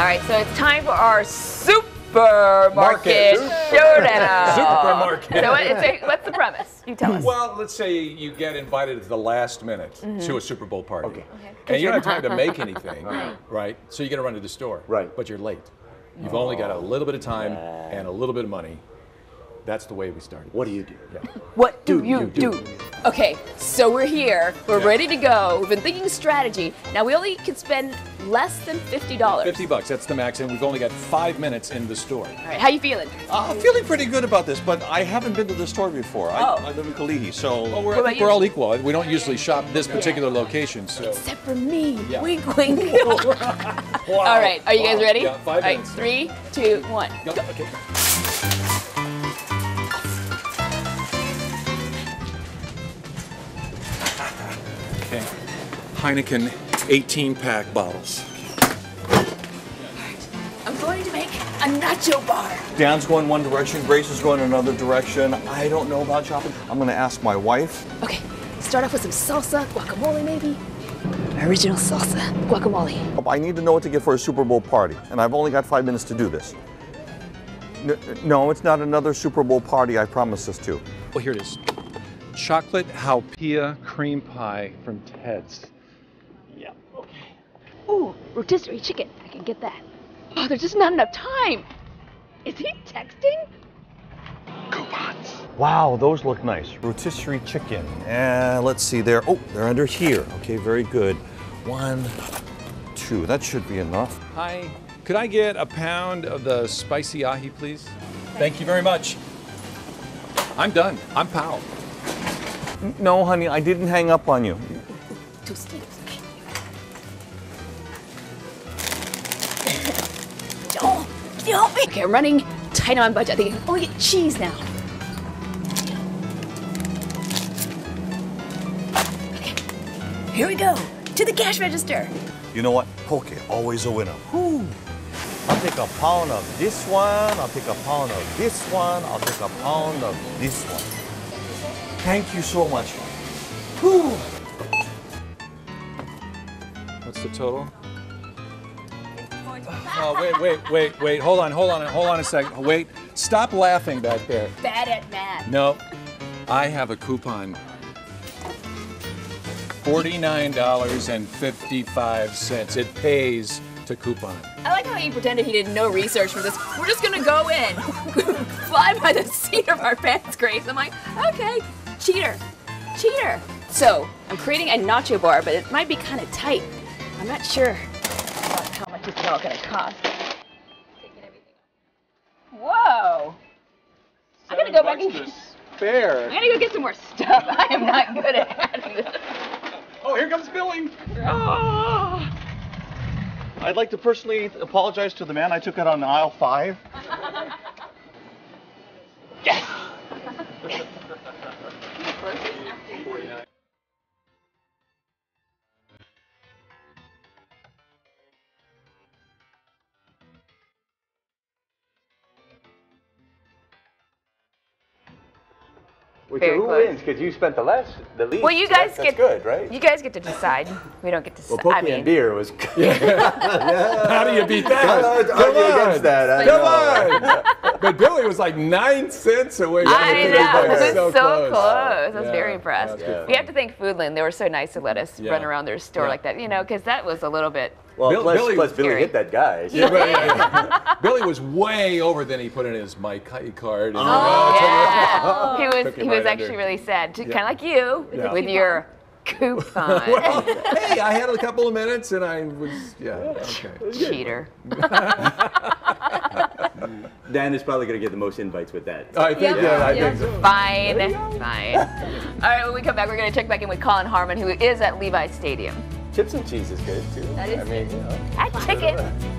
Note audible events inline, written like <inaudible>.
All right, so it's time for our supermarket Market. showdown. <laughs> Supermarket. So what- it's a- what's the premise? You tell us. Well, let's say you get invited at the last minute Mm-hmm. to a Super Bowl party. Okay. And you don't have time to make <laughs> anything, right? So you got to run to the store. Right. But you're late. You've only got a little bit of time and a little bit of money. That's the way we started. What do you do? What do you do? Okay, so we're here. We're Yeah. ready to go. We've been thinking strategy. Now we only can spend less than fifty dollars. 50 bucks, that's the max, and we've only got five minutes in the store. All right, how you feeling? Uh, I'm feeling pretty good about this, but I haven't been to the store before. I, Oh. I live in Kalihi, so. Well, we're, What I about think you? we're all equal. We don't usually shop this particular location, so. Except for me. Yeah. Wink, wink. <laughs> All right, are you guys ready? Yeah, five All right, minutes. three, two, one. Go, okay. Okay. Heineken 18 pack bottles. I'm going to make a nacho bar. Dan's going one direction, Grace is going another direction. I don't know about shopping. I'm going to ask my wife. Okay, start off with some salsa, guacamole maybe. Original salsa, guacamole. Oh, I need to know what to get for a Super Bowl party, and I've only got five minutes to do this. N- No, it's not another Super Bowl party, I promise this to. Well, here it is. Chocolate haupia cream pie from Ted's. Yeah. Okay. Ooh, rotisserie chicken. I can get that. Oh, there's just not enough time. Is he texting? Wow, those look nice. Rotisserie chicken. And let's see there. Oh, they're under here. Okay, very good. One, two. That should be enough. Hi, could I get a pound of the spicy ahi, please? Thank you very much. I'm done. I'm Powell. No, honey, I didn't hang up on you. Tostitos. <laughs> Don't, don't be. Okay, I'm running tight on budget. I think I can only get cheese now. Okay, here we go to the cash register. You know what? Poke, always a winner. Whew. I'll take a pound of this one. I'll take a pound of this one. I'll take a pound of this one. Thank you so much. Whew. What's the total? Oh, <laughs> wait, wait, wait, wait. Hold on, hold on, hold on a second. Wait. Stop laughing back there. Bad at math. No, I have a coupon. $49.55. It pays to coupon. I like how he pretended he did no research for this. We're just gonna go in, <laughs> fly by the seat of our pants, Grace. I'm like, okay, cheater, cheater. So I'm creating a nacho bar, but it might be kind of tight. I'm not sure how much it's all gonna cost. Taking everything. Whoa! I'm gonna go back and get, I'm gonna go get some more stuff. <laughs> I am not good at adding this. <laughs> Oh, here comes billing. Oh. Ah. I'd like to personally apologize to the man I took out on aisle five. <laughs> Wait, Very so who close. wins? Because you spent the last, the least. Well, you so guys that's, get that's good, right? You guys get to decide. We don't get to. well, decide. poke I mean, and beer was. <laughs> yeah. How do you beat that? I'd Come argue on. against that. I Come know. on. but Billy was like nine cents away. from I the know, finish it was so, close. I was Yeah, very impressed. that's good We have to thank Foodland. They were so nice to let us Yeah. run around their store Yeah. like that, you know, because that was a little bit. Well, Bill- plus, Billy plus Billy hit that guy. <laughs> Yeah, right, yeah, yeah. <laughs> Billy was way over than he put in his Maika'i card. And, Oh, uh, Yeah. <laughs> he was Took him he was right actually under. really sad, Yeah. kind of like you Yeah. with your coupon. well, hey, I had a couple of minutes and I was yeah okay. Cheater. Dan is probably going to get the most invites with that. I think yeah, I think so. Fine, fine. All right, when we come back, we're going to check back in with Colin Harmon, who is at Levi's Stadium. And cheese is good too. That is I mean, you know. At ticket.